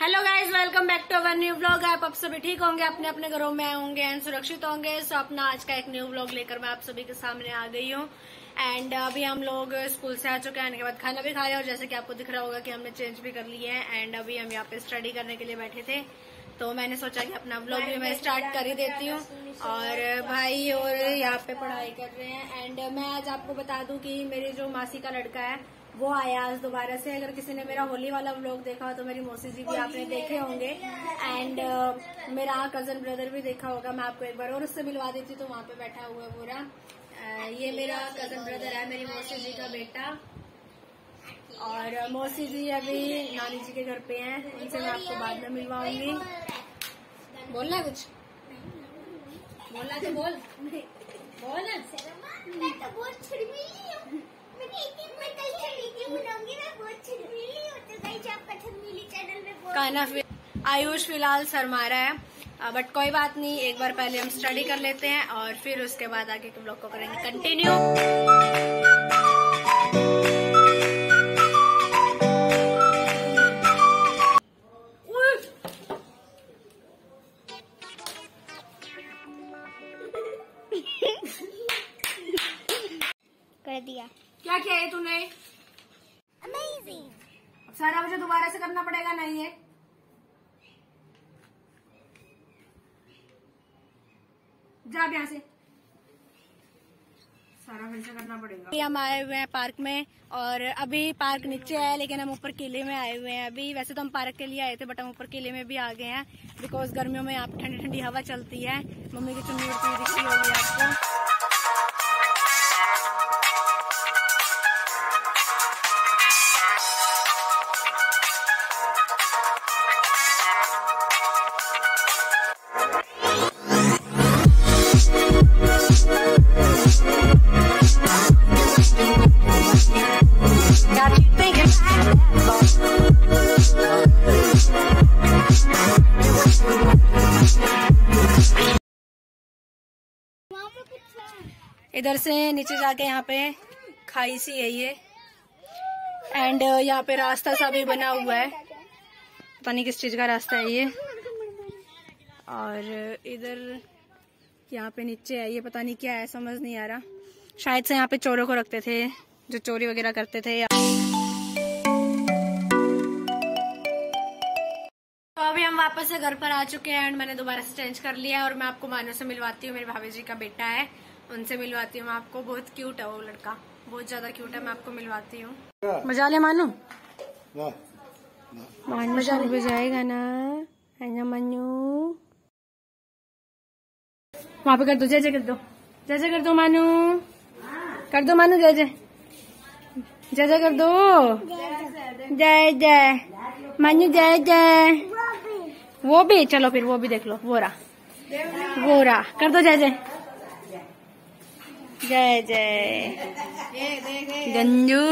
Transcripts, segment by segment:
Hello guys welcome back to our new blog आप आप सभी ठीक होंगे? अपने अपने घरों में होंगे एंड सुरक्षित होंगे. सो so, अपना आज का एक न्यू ब्लॉग लेकर मैं आप सभी के सामने आ गई हूँ. एंड अभी हम लोग स्कूल से आ चुके हैं आने के बाद खाना भी खा रहे हैं और जैसे कि आपको दिख रहा होगा कि हमने चेंज भी कर लिया है. एंड अभी हम यहाँ पे स्टडी करने के लिए बैठे थे. तो मैंने सोचा कि अपना ब्लॉग भी मैं स्टार्ट कर ही देती हूँ. और भाई और यहाँ पे पढ़ाई कर रहे हैं. एंड मैं आज आपको बता दूँ कि मेरी जो मासी का लड़का है वो आया आज दोबारा से। अगर किसी ने मेरा होली वाला व्लॉग देखा हो तो मेरी मौसी जी भी आपने देखे होंगे। एंड uh, मेरा कज़न ब्रदर भी देखा होगा मैं आपको एक बार और उससे मिलवा देती तो वहाँ पे बैठा हुआ है पूरा। Uh, ये मेरा कज़न ब्रदर है मेरी मौसी जी का बेटा। और मौसी जी अभी नानी जी के घर पे हैं उनसे मैं आपको बाद में मिलवाऊँगी। बोलना कुछ? बोलना तो बोल। बोल। काना आयुष फ़िलहाल सर मारा है। बट कोई बात नहीं, एक बार पहले हम स्टडी कर लेते हैं और फिर उसके बाद आगे के ब्लॉग को करेंगे। कंटिन्यू कर दिया। क्या किया है तूने? अमेजिंग अब सारा मुझे दोबारा से करना पड़ेगा नहीं है जा यहाँ से। सारा फिर से करना पड़ेगा। हम आए हुए हैं पार्क में और अभी पार्क नीचे है लेकिन हम ऊपर किले में आए हुए हैं। अभी वैसे तो हम पार्क के लिए आए थे बट हम ऊपर किले में भी आ गए हैं बिकॉज़ गर्मियों में यहाँ पे ठंडी ठंडी हवा चलती है। मम्मी की चुन्नी उड़ती हुई दिखती होगी आपको। इधर से नीचे जाके यहाँ पे खाई सी है ये। एंड यहाँ पे रास्ता सा भी बना हुआ है। पता नहीं किस चीज़ का रास्ता है ये। और इधर यहाँ पे नीचे है ये, पता नहीं क्या है, समझ नहीं आ रहा। शायद से यहाँ पे चोरों को रखते थे, जो चोरी वगैरह करते थे तो अभी हम वापस से घर पर आ चुके हैं एंड मैंने दोबारा से चेंज कर लिया है और मैं आपको मानो से मिलवाती हूँ, मेरे भाभी जी का बेटा है। उनसे मिलवाती हूँ। आपको बहुत क्यूट है वो लड़का। बहुत ज़्यादा क्यूट है मैं आपको मिलवाती हूँ। मज़ा ले मानू? वाह। मानू शान बजाएगा ना। है ना मानू वहाँ पे कर दो जय जय कर दो। जय जय कर दो मानू। कर दो मानू जय जय। जय जय कर दो। जय जय। मानू जय जय। वो भी चलो फिर वो भी देख लो वो रहा। वो रहा। कर दो जय जय। जय जय। गंजू।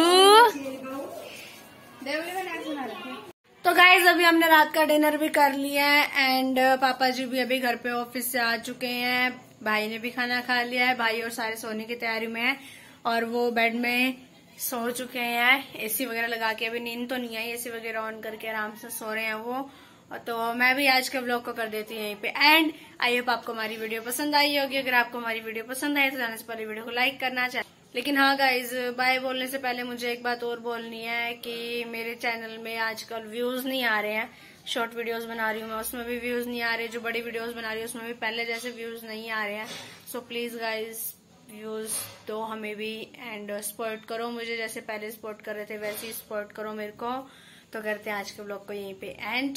तो गाइज़ अभी हमने रात का डिनर भी कर लिया है एंड पापा जी भी अभी घर पे ऑफ़िस से आ चुके हैं। भाई ने भी खाना खा लिया है, भाई और सारे सोने की तैयारी में है, और वो बेड में सो चुके हैं। एसी वगैरह लगा के अभी नींद तो नहीं आई एसी वगैरह ऑन करके आराम से सो रहे हैं वो। तो मैं भी आज के ब्लॉग को कर देती हूँ यहीं पे. एंड आई होप आपको हमारी वीडियो पसंद आई होगी. अगर आपको हमारी वीडियो पसंद आई तो जाने से पहले वीडियो को लाइक करना चाहिए लेकिन हाँ गाइज़ बाय बोलने से पहले मुझे एक बात और बोलनी है कि मेरे चैनल में आजकल व्यूज़ नहीं आ रहे हैं. शॉर्ट वीडियोस बना रही हूँ मैं. उसमें भी व्यूज़ नहीं आ रहे. जो बड़ी वीडियोस बना रही हूँ, उसमें भी पहले जैसे व्यूज़ नहीं आ रहे हैं. सो प्लीज़ गाइज़ व्यूज़ दो हमें भी एंड सपोर्ट करो. मुझे जैसे पहले सपोर्ट कर रहे थे, वैसे ही सपोर्ट करो मेरे को. तो करते हैं आज के ब्लॉग को यहीं पे and